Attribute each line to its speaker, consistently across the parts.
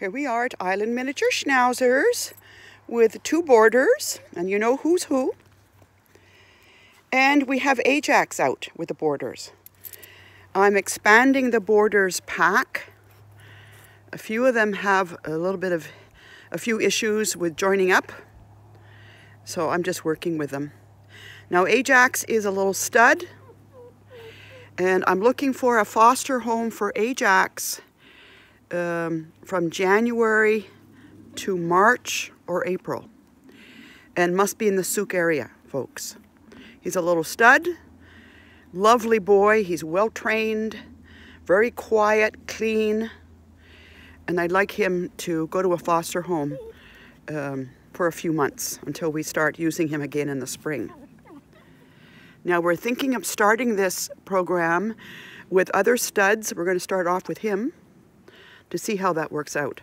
Speaker 1: Here we are at Island Miniature Schnauzers with two boarders, and you know who's who. And we have Ajax out with the boarders. I'm expanding the boarders pack. A few of them have a little bit of a few issues with joining up. So I'm just working with them. Now Ajax is a little stud and I'm looking for a foster home for Ajax um, from January to March or April. And must be in the Sooke area, folks. He's a little stud, lovely boy. He's well trained, very quiet, clean. And I'd like him to go to a foster home um, for a few months until we start using him again in the spring. Now we're thinking of starting this program with other studs. We're going to start off with him to see how that works out.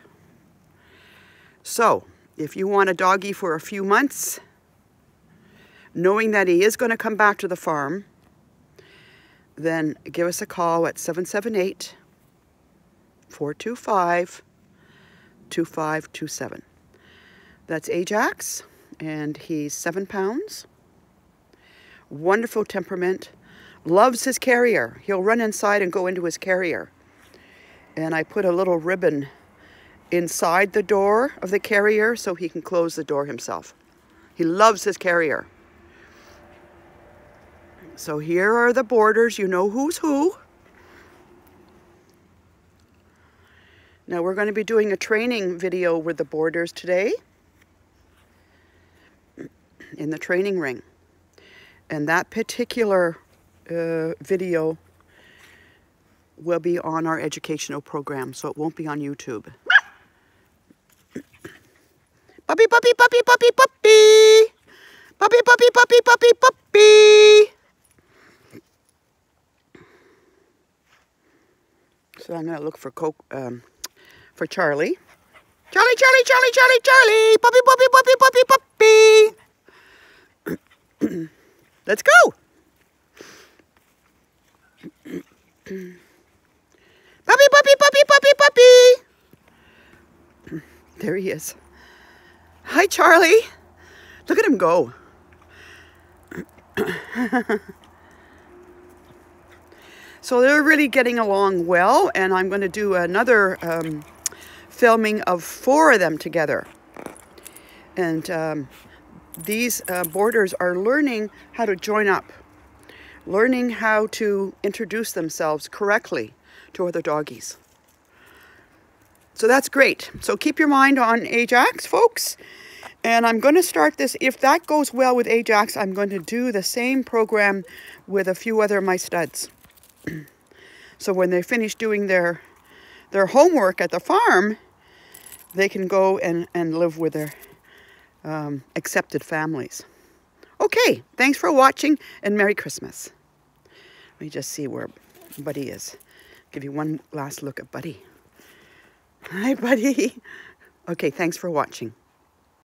Speaker 1: So, if you want a doggy for a few months, knowing that he is going to come back to the farm, then give us a call at 778 425 2527. That's Ajax, and he's seven pounds. Wonderful temperament. Loves his carrier. He'll run inside and go into his carrier and I put a little ribbon inside the door of the carrier so he can close the door himself. He loves his carrier. So here are the boarders. You know who's who. Now we're going to be doing a training video with the boarders today in the training ring. And that particular uh, video will be on our educational program, so it won't be on YouTube. puppy, puppy, puppy, puppy, puppy! Puppy, puppy, puppy, puppy, puppy! So I'm going to look for Coke, um, for Charlie. Charlie, Charlie, Charlie, Charlie, Charlie! Puppy, puppy, puppy, puppy, puppy! Let's go! Puppy. There he is. Hi, Charlie. Look at him go. so they're really getting along well, and I'm going to do another um, filming of four of them together. And um, these uh, boarders are learning how to join up, learning how to introduce themselves correctly to other doggies. So that's great. So keep your mind on Ajax, folks. And I'm going to start this. If that goes well with Ajax, I'm going to do the same program with a few other of my studs. so when they finish doing their their homework at the farm, they can go and, and live with their um, accepted families. Okay, thanks for watching and Merry Christmas. Let me just see where Buddy is. Give you one last look at Buddy. Hi, Buddy. Okay, thanks for watching.